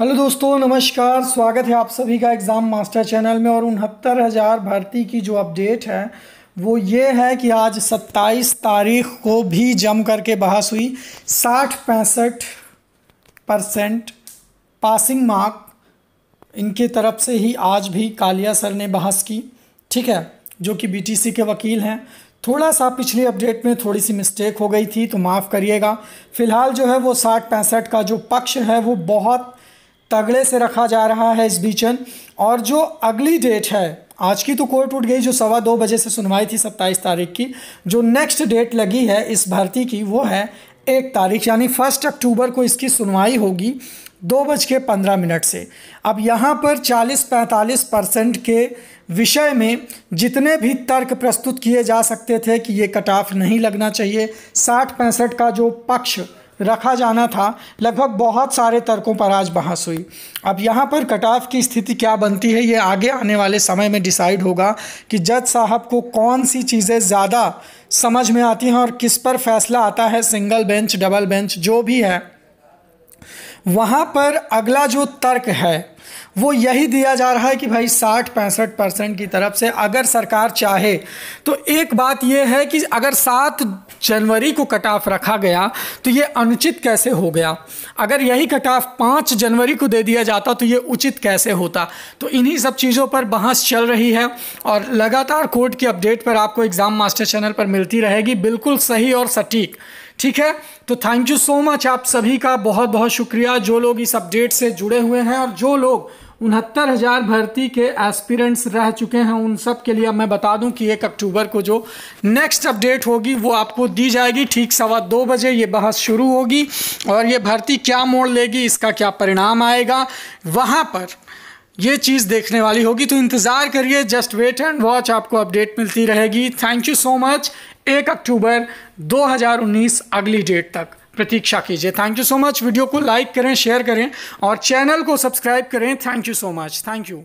Hello दोस्तों, नमस्कार। स्वागत है आप सभी का एग्ज़ाम मास्टर चैनल में और उनहत्तर हज़ार भर्ती की जो अपडेट है, वो ये है कि आज 27 तारीख को भी जम करके बहस हुई। साठ पैंसठ परसेंट पासिंग मार्क इनके तरफ़ से ही आज भी कालिया सर ने बहस की, ठीक है, जो कि बीटीसी के वकील हैं। थोड़ा सा पिछली अपडेट में थोड़ी सी मिस्टेक हो गई थी तो माफ़ करिएगा। फ़िलहाल जो है वो साठ पैंसठ का जो पक्ष है, वो बहुत तगड़े से रखा जा रहा है इस बीचन। और जो अगली डेट है, आज की तो कोर्ट उठ गई, जो सवा दो बजे से सुनवाई थी सत्ताईस तारीख की, जो नेक्स्ट डेट लगी है इस भर्ती की, वो है एक तारीख, यानी फ़र्स्ट अक्टूबर को इसकी सुनवाई होगी दो बज के पंद्रह मिनट से। अब यहाँ पर चालीस पैंतालीस परसेंट के विषय में जितने भी तर्क प्रस्तुत किए जा सकते थे कि ये कट ऑफ़ नहीं लगना चाहिए, साठ पैंसठ का जो पक्ष रखा जाना था। लगभग बहुत सारे तर्कों पर आज बहस हुई। अब यहाँ पर कटाफ की स्थिति क्या बनती है, ये आगे आने वाले समय में डिसाइड होगा कि जज साहब को कौन सी चीज़ें ज़्यादा समझ में आती हैं और किस पर फैसला आता है सिंगल बेंच डबल बेंच जो भी है। वहाँ पर अगला जो तर्क है, वो यही दिया जा रहा है कि भाई साठ पैंसठ परसेंट की तरफ़ से अगर सरकार चाहे तो एक बात यह है कि अगर सात जनवरी को कट ऑफ़ रखा गया तो ये अनुचित कैसे हो गया? अगर यही कट ऑफ़ पाँच जनवरी को दे दिया जाता तो ये उचित कैसे होता? तो इन्हीं सब चीज़ों पर बहस चल रही है, और लगातार कोर्ट की अपडेट पर आपको एग्ज़ाम मास्टर चैनल पर मिलती रहेगी, बिल्कुल सही और सटीक। ठीक है? तो थैंक यू सो मच आप सभी का बहुत बहुत शुक्रिया। जो लोग इस अपडेट से जुड़े हुए हैं, और जो लोग उनहत्तर हज़ार भर्ती के एस्पिरेंट्स रह चुके हैं उन सब के लिए मैं बता दूँ कि एक अक्टूबर को जो नेक्स्ट अपडेट होगी, वो आपको दी जाएगी ठीक सवा दो बजे। ये बहस शुरू होगी और ये भर्ती क्या मोड़ लेगी, इसका क्या परिणाम आएगा, वहाँ पर ये चीज़ देखने वाली होगी। तो इंतज़ार करिए जस्ट वेट एंड वॉच आपको अपडेट मिलती रहेगी। थैंक यू सो मच एक अक्टूबर 2019 अगली डेट तक। प्रतीक्षा कीजिए। Thank you so much video को लाइक करें शेयर करें और चैनल को सब्सक्राइब करें। Thank you so much thank you